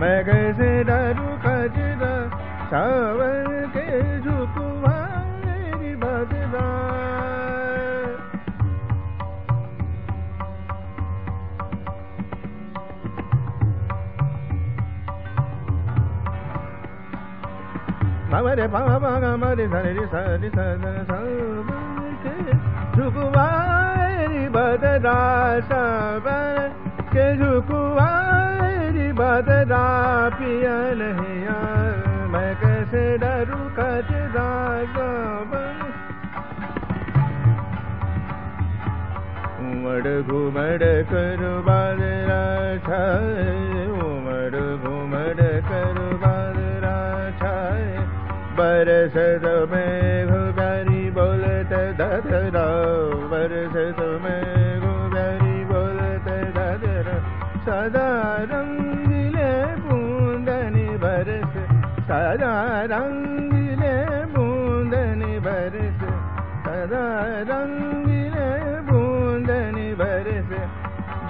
आए मैं कैसे डरू खजरा सावन के झुकवारी बदला मरे बाबा मरे धरे सरि सद के झुकवारी बदरा सबन के झुकवारी बदरा पिया नहीं यार। मैं कैसे डरू सबन उमड़ घुमड़ कर बादरा छाए, उमड़ घुमड़ कर बादरा छाए। बरसत में घुगारी बोलत दधरा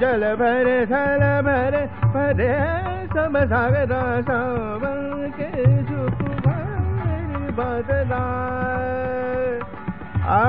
जल भर थल भर भरे सब सागर सावन के झुक बदला आ